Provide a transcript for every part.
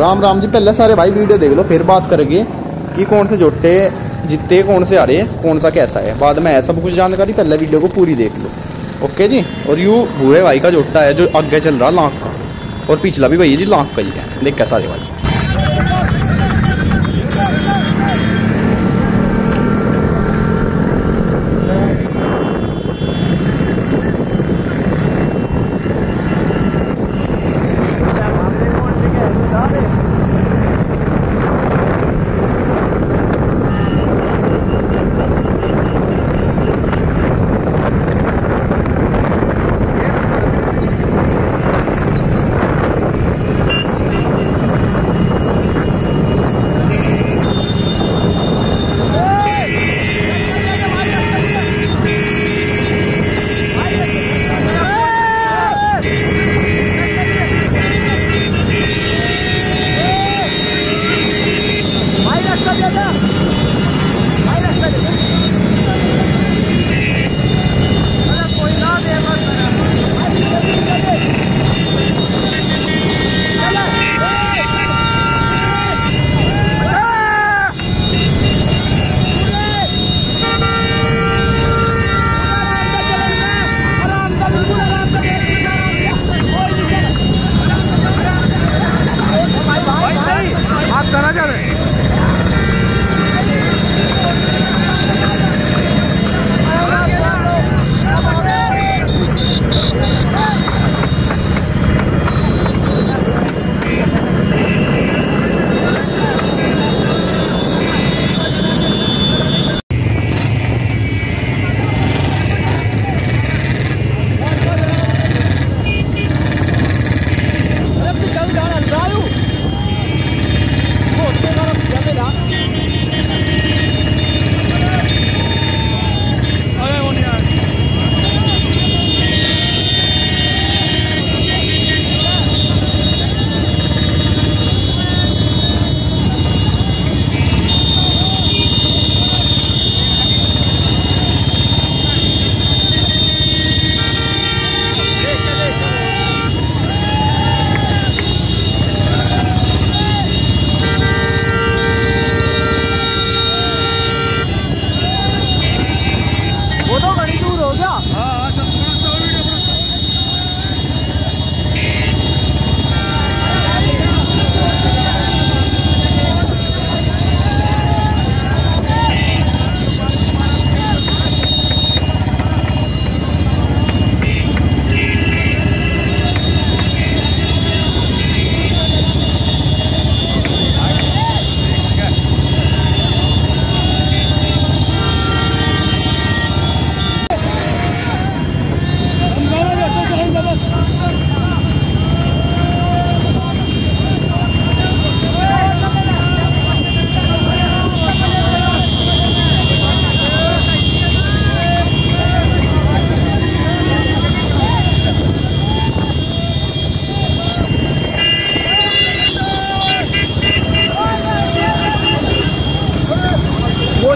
राम राम जी, पहले सारे भाई वीडियो देख लो, फिर बात करेंगे कि कौन से जोटे जीते, कौन से आ रहे कौन सा कैसा है। बाद में है सब कुछ जानकारी पहले वीडियो को पूरी देख लो। ओके जी? और यू भूरे भाई का जोटा है जो आगे चल रहा लाख का, और पिछला भी भैया जी, लाख का ही है। देख कैसा सारे भाई।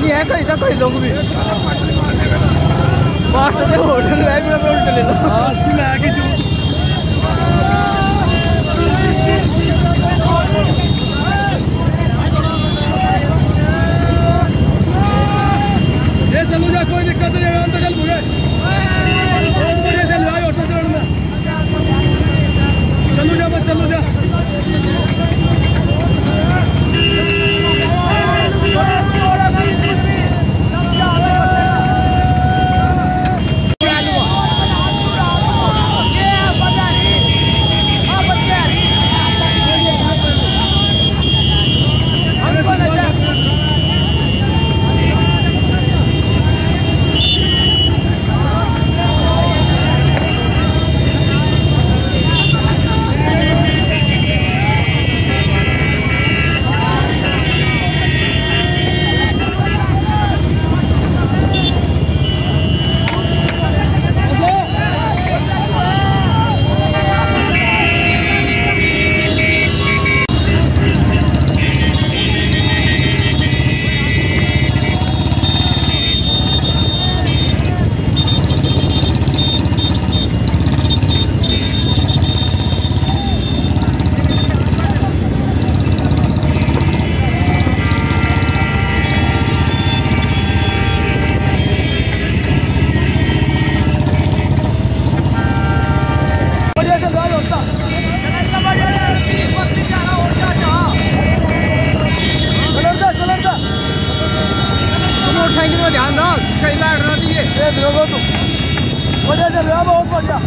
कहीं ना कहीं लोग भी पास्ट होटल में उल्टे ले लो हाँ इसकी मैं की ज़रूरत ये चलो जा कोई दिक्कत नहीं है हम तो चल भूगे एक बजे से लाई ऑटो चढ़ में चलो जा बस चलो जा साइकिल में ध्यान रख। कहीं बैठ रहा दिए। बहुत बढ़िया।